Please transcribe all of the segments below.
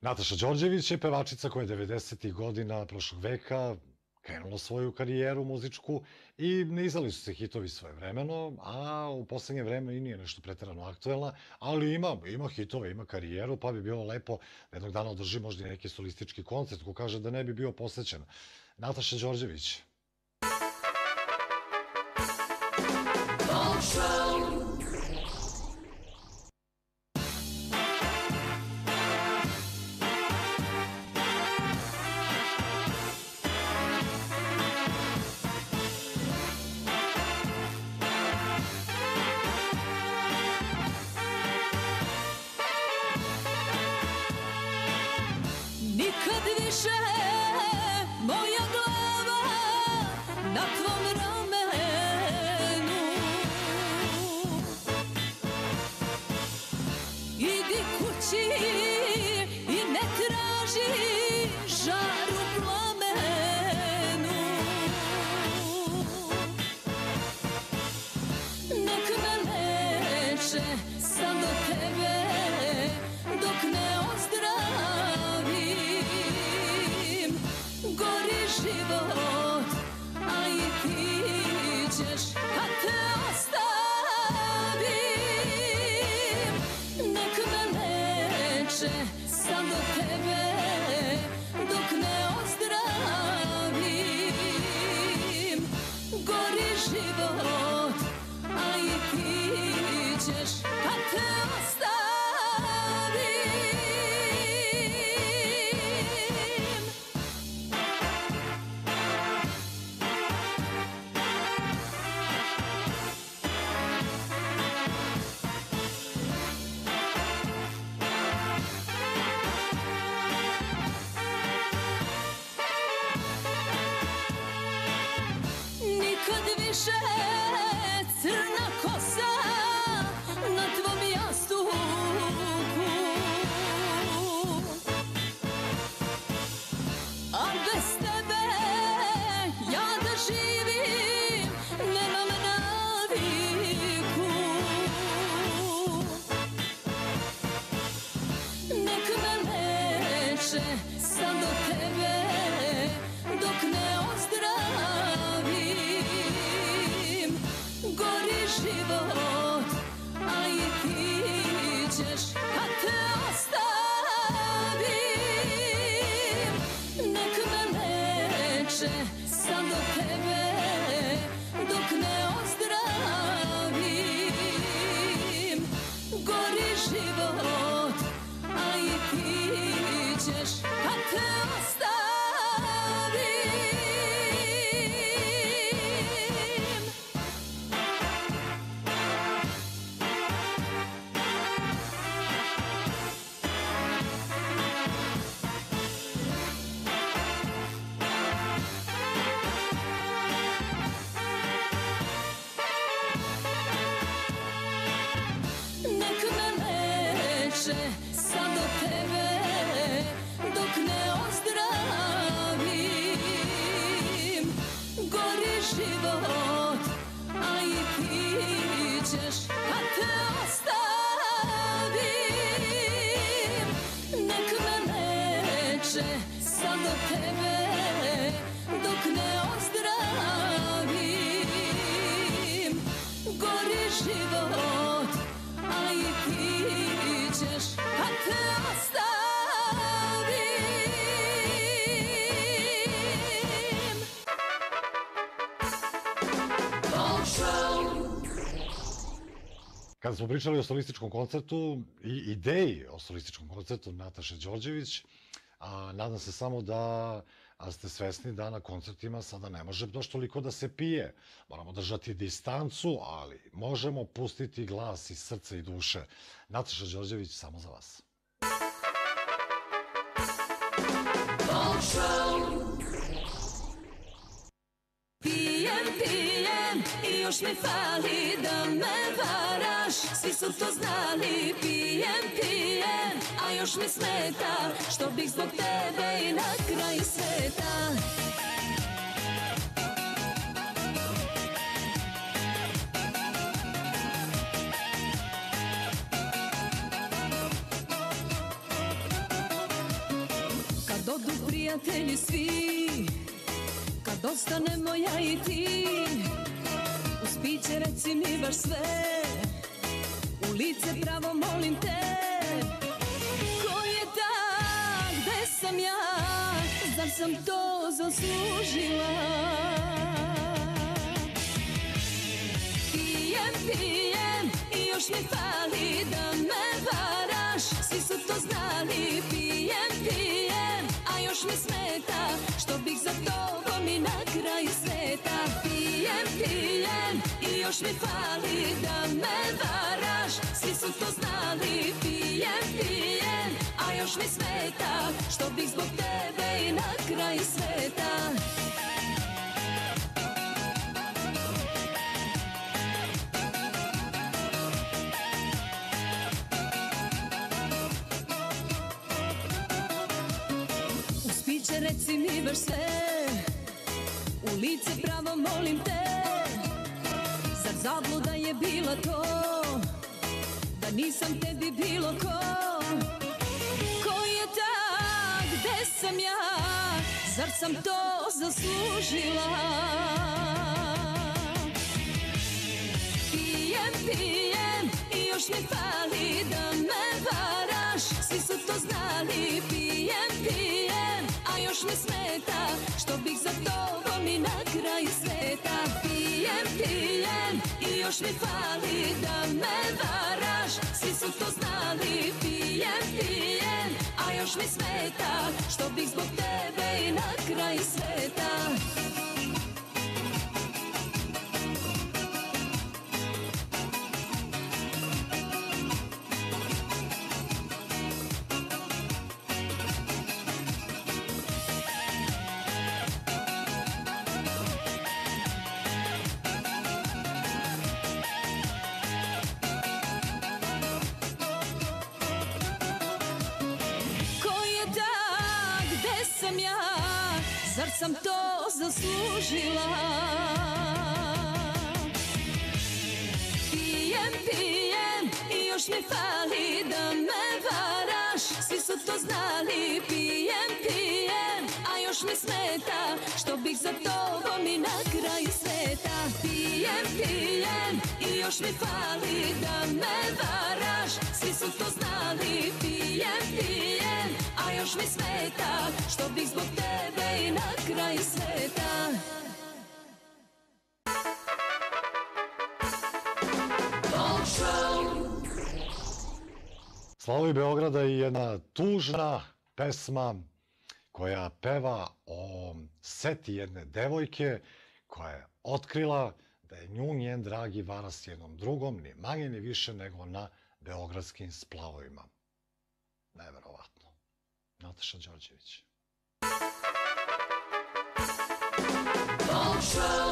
Nataša Đorđević je pevačica koja je 90. godina prošlog veka krenula svoju karijeru muzičku i nizali su se hitovi svoje vremeno, a u poslednje vreme i nije nešto pretarano aktuelna, ali ima, ima hitove, ima karijeru, pa bi bilo lepo jednog dana održi možda neki solistički koncert ko kaže da ne bi bio posvećen. Nataša Đorđević. 水 love. 对 Kada smo pričali o solističkom koncertu i ideji o solističkom koncertu Nataše Đorđević, a, nadam se samo da ste svesni da na koncertima sada ne može baš toliko da se pije. Moramo držati distancu, ali možemo pustiti glas iz srca i duše. Nataša Đorđević, samo za vas. Pijem, pijem i još mi fali da me varaš svi su to znali, pijem, pijem A još mi smeta Što bih zbog tebe i na kraj sveta. Kad odu prijatelji svi Kad ostanemo moja i ti Uz piće reci mi baš sve lice pravo molim te. Ko je ta, gde sam ja? Zar sam to zaslužila? Pijem, pijem i još mi fali da me varaš. Svi su to znali, pijem, pijem A još mi smeta što bih za tobom i na kraj sveta. Pijem, pijem i još mi fali da me varaš Znali, pijem, pijem A još mi smeta što bih zbog tebe i na kraj sveta. Reci mi baš sve. U lice pravo molim te. Zar zabluda je bila to nisam tebi bilo ko. Ko je ta, gde sam ja? Zar sam to zaslužila? Pijem, pijem i još mi fali da me varaš. Svi su to znali, pijem, pijem A još mi smeta što bih za tobom i još mi fali da me varaš. Svi su to znali, pijem, pijem A još mi smeta što bih zbog tebe i na kraj sveta sam ja, zar sam to zaslužila? Pijem, pijem i još mi fali da me varaš. Svi su to znali, pijem, pijem A još mi smeta što bih za tobom i na kraj sveta. Pijem, pijem i još mi fali da me varaš. Svi su to znali, pijem, pijem A još mi smeta što bih zbog tebe i na kraj sveta Slavovi Beograda je jedna tužna pesma koja peva o seti jedne devojke koja je otkrila da je nju njen dragi vara s jednom drugom, ni manje ni više nego na beogradskim splavovima. Neverovatno. Natësha Gjargjeviq. Bombshell!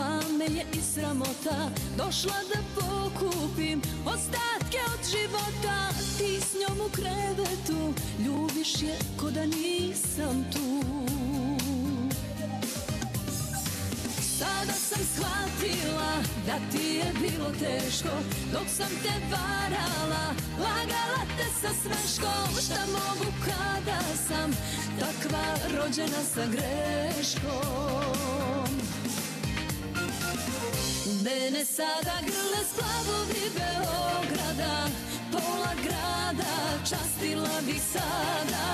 Vratima, blame je i sramota Došla da pokupim ostatke od života. Ti s njom u krevetu, ljubiš je ko da nisam tu. Sada sam shvatila da ti je bilo teško Dok sam te varala, lagala te sa smeškom Šta mogu kada sam takva rođena sa greškom Mene sada grle splavovi Beograda Pola grada častila bih sada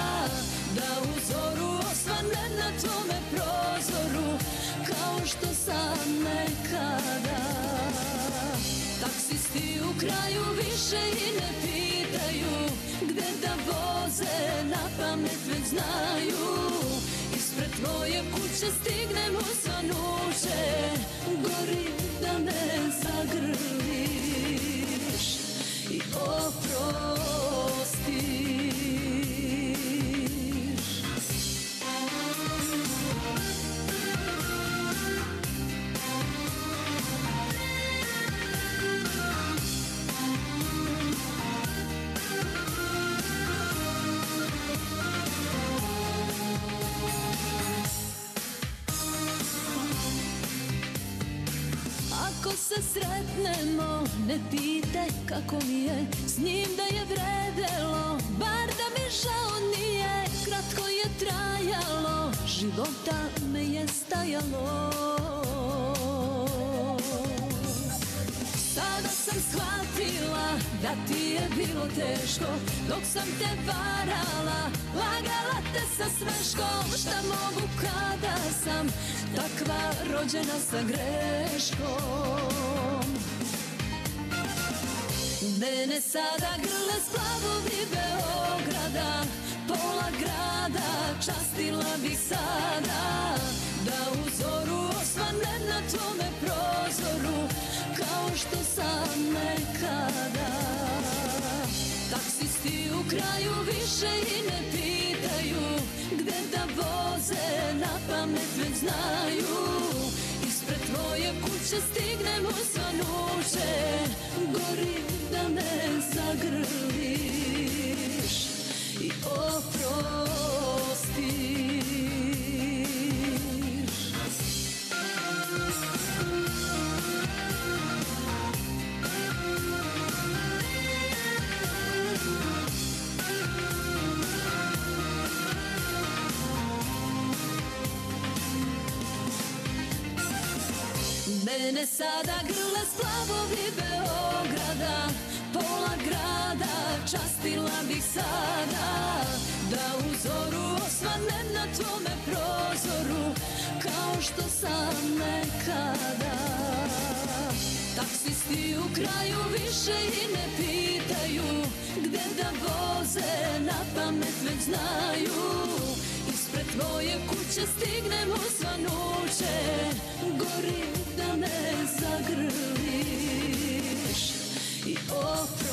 Da u zoru osvanem na tvome prozoru Kao što sam nekada. Taksisti u kraju više i ne pitaju Gde da voze na pamet već znaju. Ispred tvoje kuće stignem u svanuće gori da ne zagrliš. I oprosti se sretnemo, ne pite kako mi je S njim da je vredelo, bar da mi žao nije. Kratko je trajalo, života me je stajalo sam shvatila da ti je bilo teško. Dok sam te varala, lagala te sa smeškom. Šta mogu kada sam takva rođena sa greškom? Mene sada grle splavovi Beograda. Pola grada častila bih sada Da u sam nekada. Taksisti u kraju više i ne pitaju Gde da voze na pamet već znaju. Ispred tvoje kuće stignemo svanuće Gorim da me zagrliš. I oprostiš Mene sada grle splavovi Beograda Pola grada častila bih sada Da u zoru osvanem na tvome prozoru Kao što sam nekada. Taksisti u kraju više i ne pitaju Gde da voze na pamet već znaju tvoje kuće stignemo sva noće Gori da ne zagrliš. I oprostiš